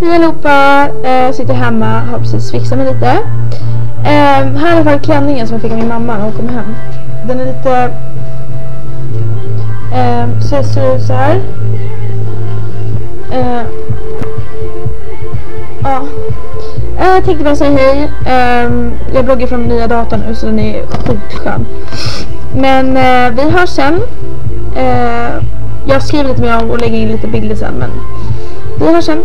Hej allihopa, Eh, sitter hemma, har precis fixat mig lite. Eh, här är i alla fall klänningen som jag fick av min mamma när hon kom hem. Den är lite... Eh, så ser ut så här. Ehm, eh, ja. Jag tänkte bara säga hej. Ehm, jag bloggar från nya datorn nu så den är sjukt skön. Men eh, vi hörs sen. Eh, jag skriver lite mer om och lägger in lite bilder sen men vi hörs sen.